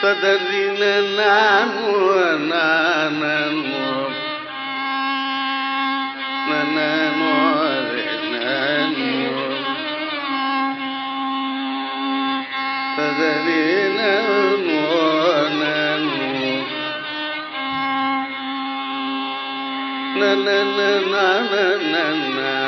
ಸದರಿನ ನಾನು ನಾನನ್ನು na na na na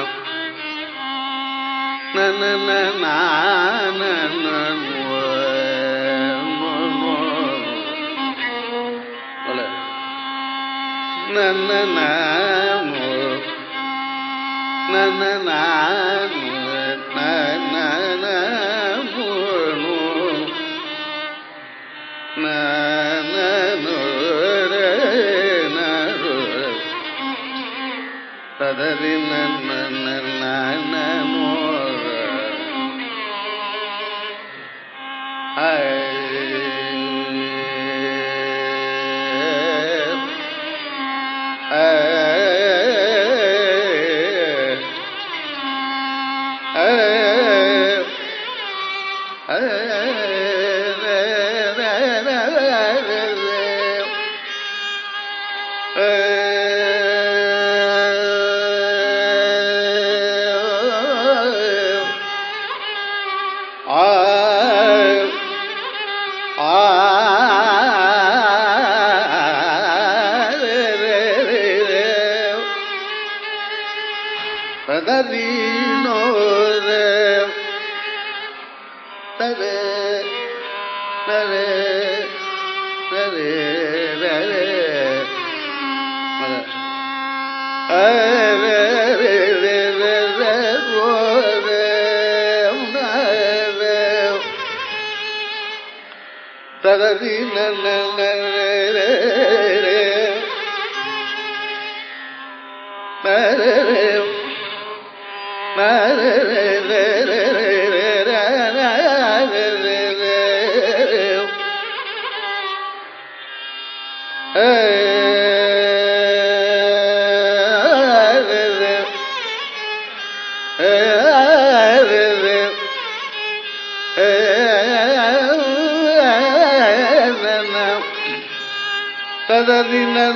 di na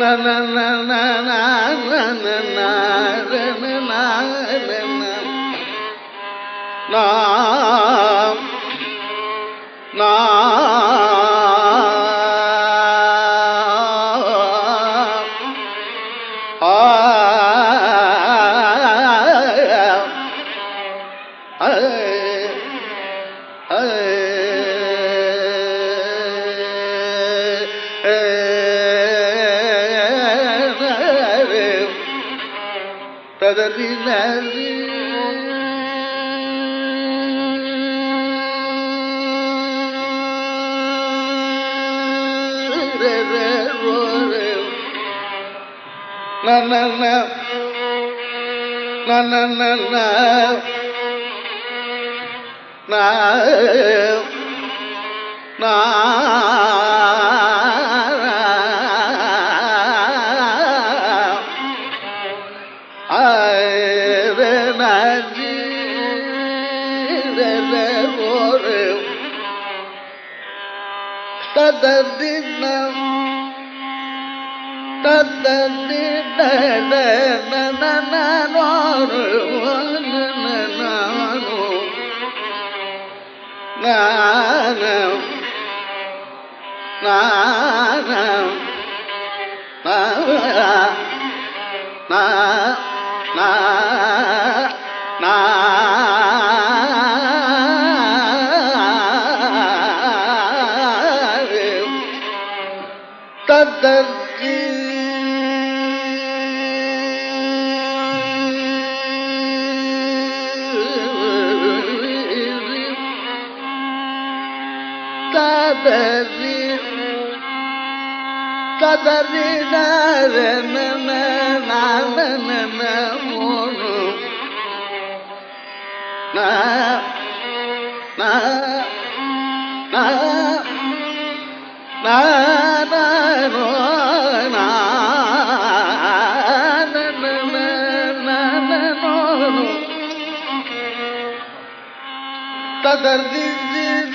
na na na na na na na na na na na na na na na na കടലിനരി നന്നന്ന നന്ന നന്ന നാ na na na na ததர்தி ஆ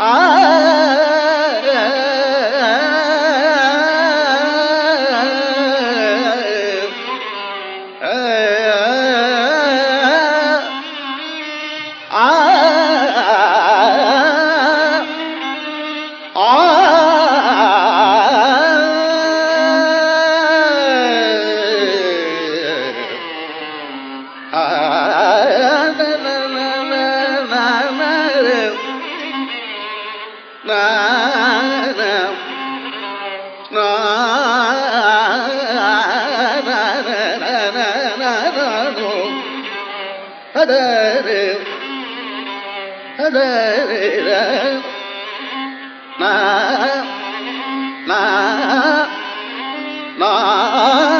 ஆ 来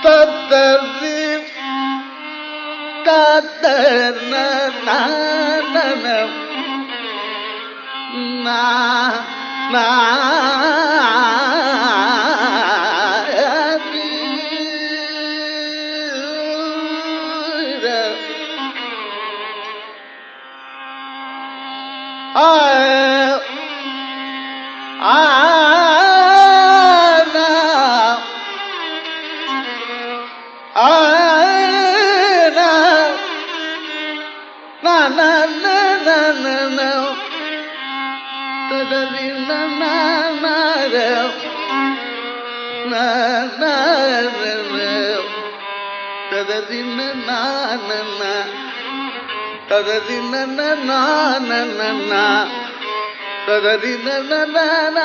தத்தறி தத்தர்ன நா. நா ஆ ತದರಿ ನನ್ನ ನನ್ನ ತದರಿ ನನ್ನ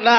ನಾ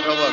খবর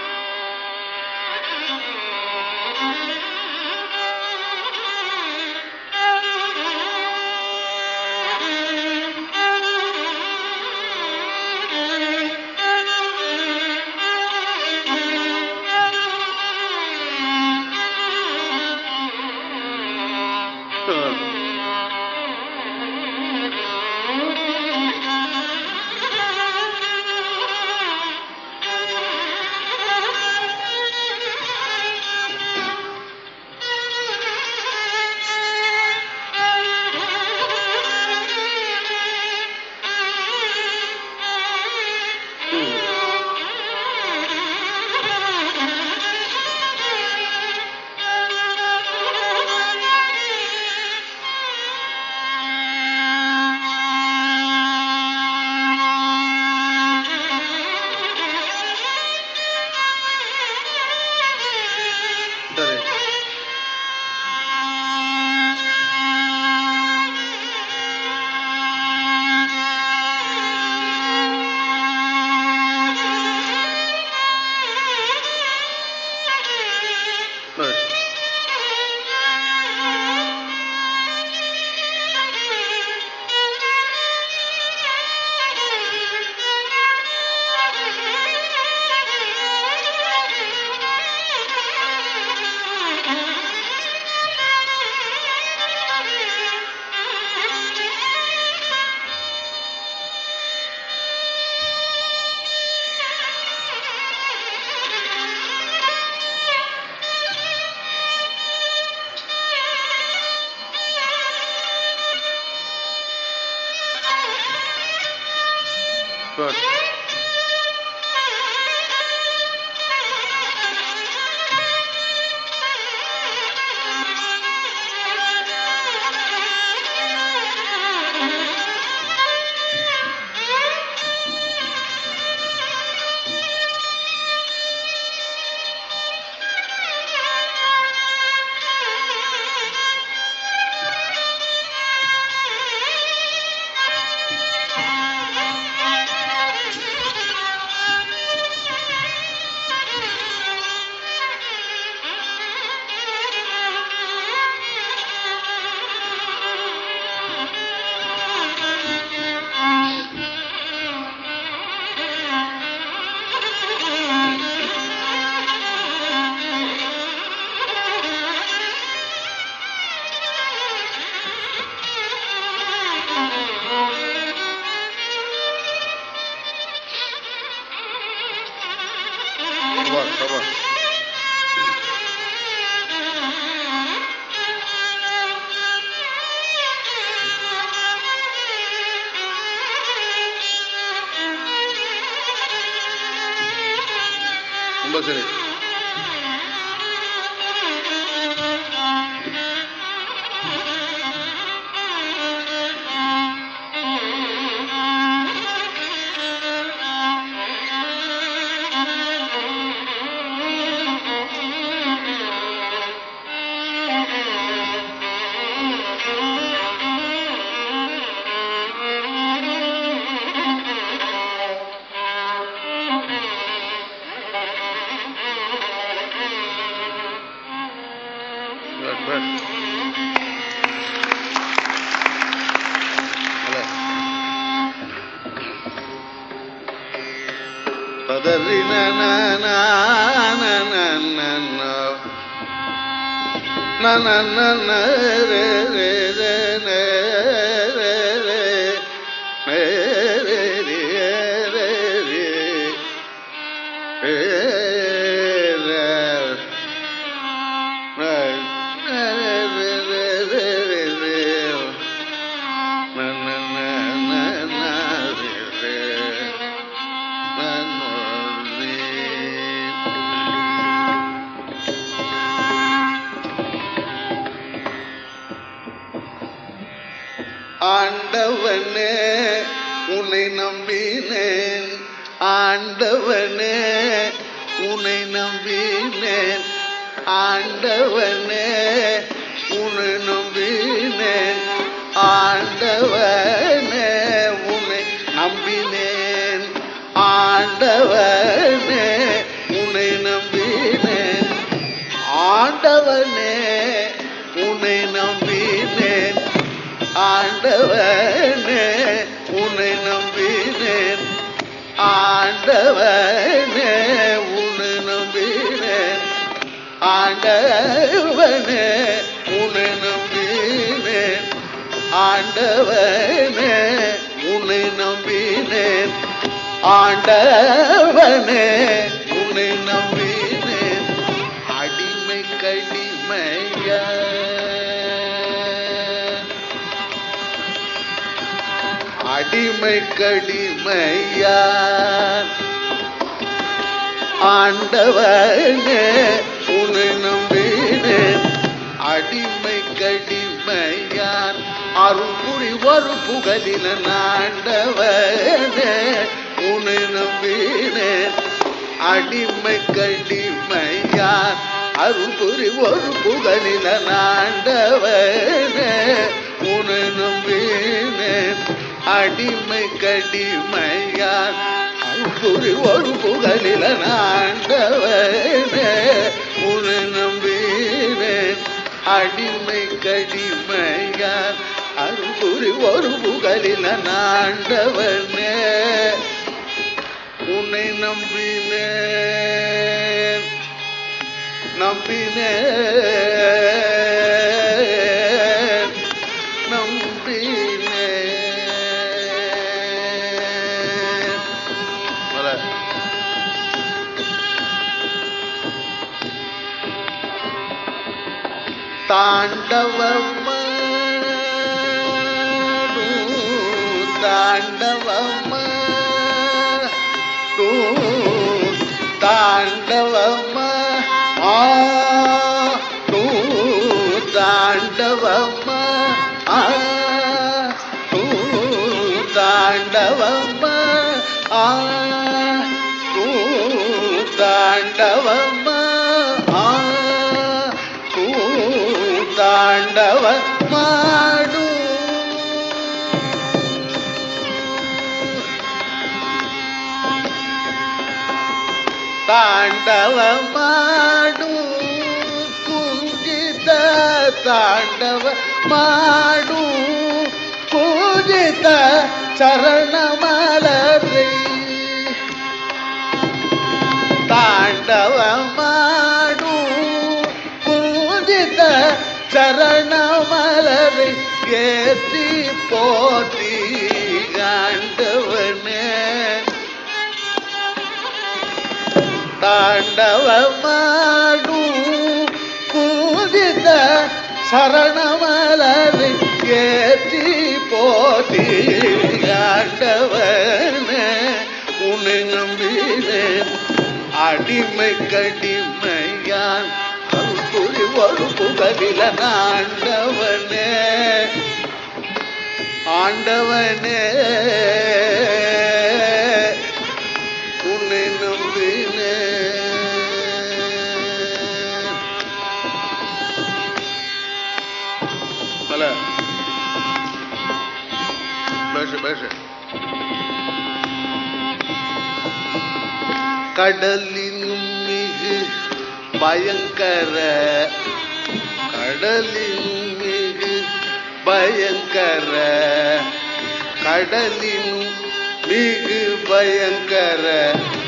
Facebook. na na na ஆண்டவனே உனை நம்பினேன். ஆண்டவனே ஆண்டவனே உன்னை நம்பினேன் ஆண்டவனே உன்னை நம்பினேன் ஆண்டவனே உன்னை நம்பினேன் அடிமை கடிமையா. அடிமை கடிமையா. ஆண்டவனே வேணும் வீடு. அடிமை கடிமையான் அருள்புரி வரு புகழில நாண்டவனே உனை நம்பினே அடிமை கடிமையான் அருள்புரி ஒரு புகழில நாண்டவனே உனை நம்பினே அடிமை கடிமையான் புரி ஒரு புகழில நாண்டவனே உன நம்பீரன் அடிமை கடிமையார் அருபுரி ஒரு புகழில நாண்டவனே உன்னை நம்பினேன் நம்பினேன் தாண்டவம் தாண்டவமா தாண்டவம் ஆ தூ தாண்டவமா ஆ தூ தாண்டவமா ஆ தூ தாண்டவமா பாடும். தாண்டவம் பாடும் குஞ்சித தாண்டவ பாடும் பூஜித சரணமலரை. தாண்டவம் பாடும் பூஜித சரணமலரை ஏற்றி போற்றி ஆண்டவனே தாண்டவமாடும் பூஜித சரணமலரை ஏற்றி போற்றி ஆண்டவனே உன்னை நம்பினேன் அடிமை கடிமையான் அருள்புரி ஒரு ஆண்டவனே. ஆண்டவனே. உன்னை நம்பினேன் பல பேசு பேசு. கடலினும் மிகு பயங்கர கடலின் மிகு பயங்கர கடலின் மிகு பயங்கர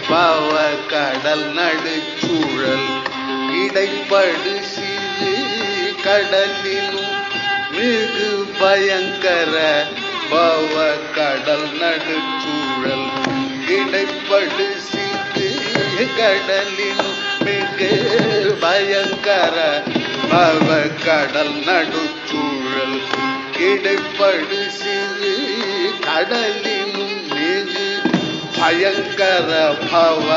பவ கடல் நடுச்சூழல் இடைப்படு சிறு கடலிலும் மிகு பயங்கர பவ கடல் நடுச்சூழல் இடைப்படு சிறு கடலிலும் மிகு பயங்கர பவ கடல் நடுச்சூழல் கிடைப்படு சிறு கடலிலும் நெஞ்சு பயங்கர பவ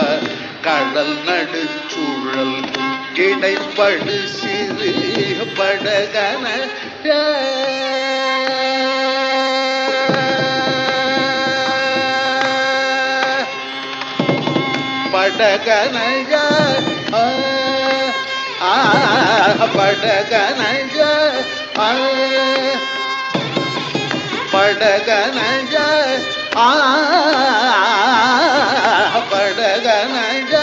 கடல் நடுச்சூழல் கிடைப்படு சிறு படகன படகனையா படகனஜ படகனஜ படகனஜ படகனஜ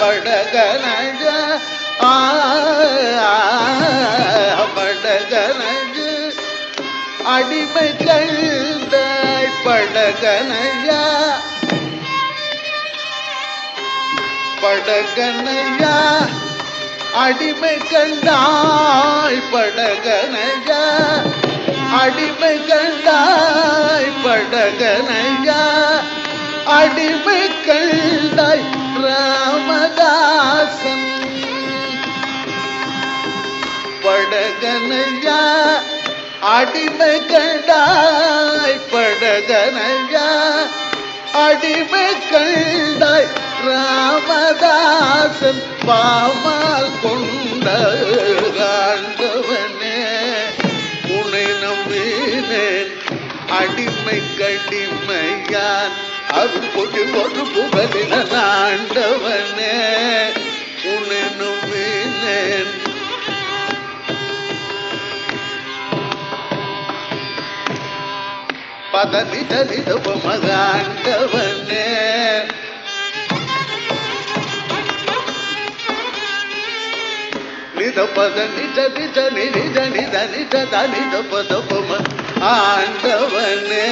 படகனஜ படகனஜ அடிமைகள் படகனையா படகனையா அடிமை கண்டாய் படகனையா அடிமை கண்டாய் படகனையா அடிமை கண்டாய் ராமதாசன். படகனையா அடிமை கண்டாய் படகனையா அடிமை கண்டாய் ராமதாசன் பாமால் கொண்ட ஆண்டவனே உனை நம்பினேன் அடிமை கடிமையான் அருள் கொடி ஒரு புகழின ஆண்டவனே உனை நம்பினேன் பதனி தலிதப மகாண்டவனே దపద నిజ నిజ నిజ నిజ నిజ దని దప దపమ ఆండవనే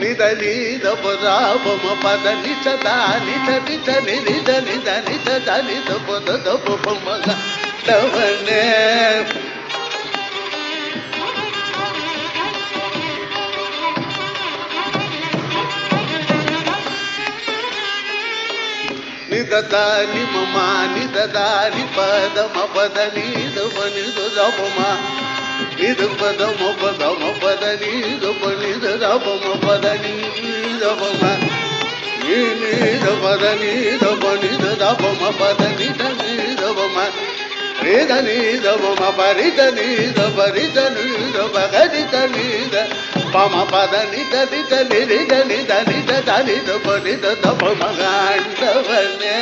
నిద నిద పదాపమ పద నిజ దాని నిజ నిజ నిజ నిజ దాని దపద దపమ ఆండవనే దదాని మమాని దదాని పదమ పద నీదు పనిదు రమమా. నిదు పదమ పదమ పద నీదు పనిదు రమమ పద నీదమమ నీ నీద పద నీద పనిదు రమమ పద నిద నీదమమ వేద నీద మమ పరిత నీద పరిత నీద భగరిత నీద. పమ పద నిత నిత నిరిద నిద నిద దరిద పరిత తమ గాండవనే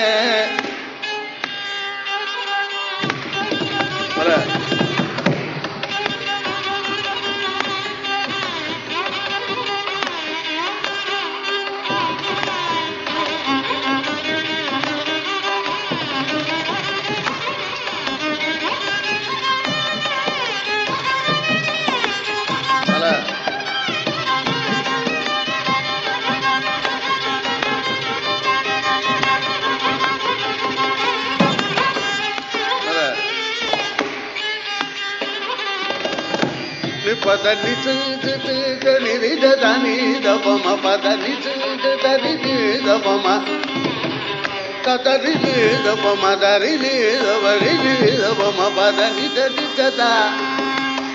da ba ma da ri ni da ba ri ni da ba ma ba da ni da ni da da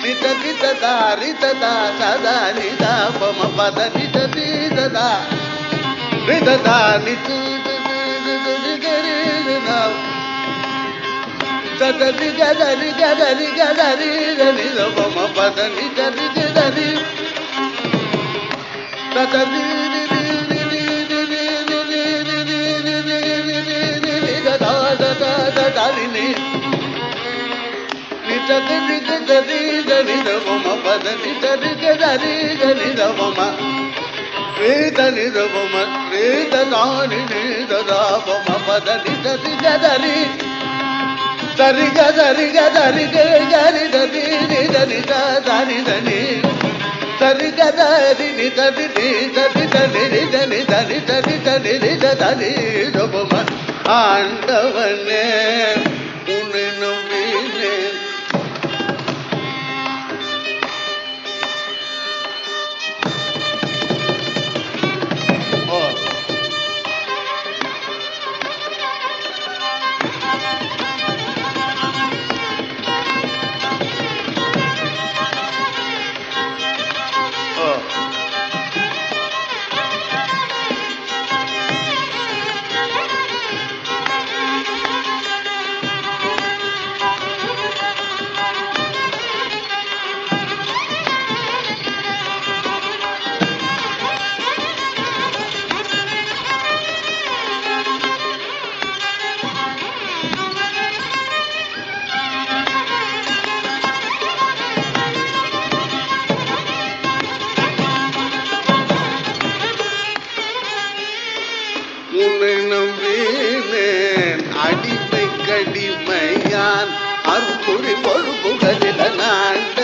ni da ni da da ri da da da da ni da ba ma ba da ni da ni da da ri da da ni tu tu tu tu tu ri ga ri na da da ri ga da ri ga da ri ga da ri da ni da ba ma ba da ni da ni da da ri da da ni హారిణి నిజది నిజ గరి గరి రవమ పద నిజరి గరి గరి రవమ శ్రీత నిరవమ శ్రీత నాని నిరవమ పద నిజది గరి దరి గరి గరి గరి దరి నిదని దాని దని దరి గరి నిదని దని దని దని దని దని దని దని దని ஆண்டவனே உன்னை நம்பி அடிமை கடிமையான் அருள்புரி பொறுப்புகளில் நான்